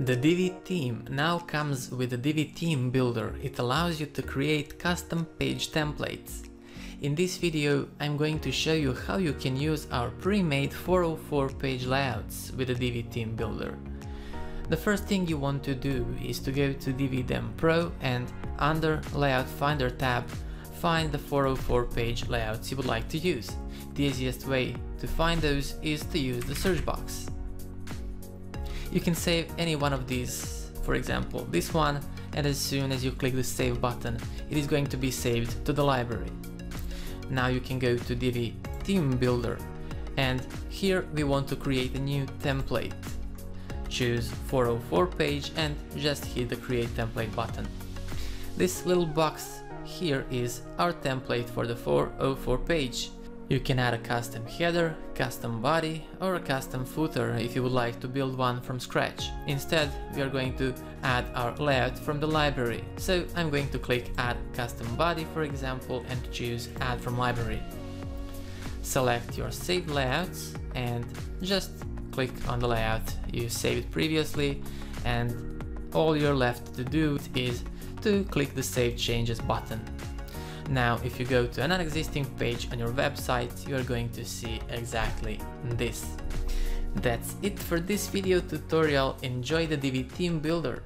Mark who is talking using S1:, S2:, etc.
S1: The Divi theme now comes with the Divi theme builder. It allows you to create custom page templates. In this video, I'm going to show you how you can use our pre-made 404 page layouts with the Divi theme builder. The first thing you want to do is to go to Divi Den Pro and under Layout Finder tab, find the 404 page layouts you would like to use. The easiest way to find those is to use the search box. You can save any one of these, for example this one, and as soon as you click the save button, it is going to be saved to the library. Now you can go to Divi Theme Builder, and here we want to create a new template. Choose 404 page and just hit the create template button. This little box here is our template for the 404 page. You can add a custom header, custom body or a custom footer if you would like to build one from scratch. Instead, we are going to add our layout from the library. So I'm going to click add custom body for example and choose add from library. Select your saved layouts and just click on the layout you saved previously and all you're left to do is to click the save changes button. Now, if you go to an existing page on your website, you are going to see exactly this. That's it for this video tutorial. Enjoy the Divi theme builder.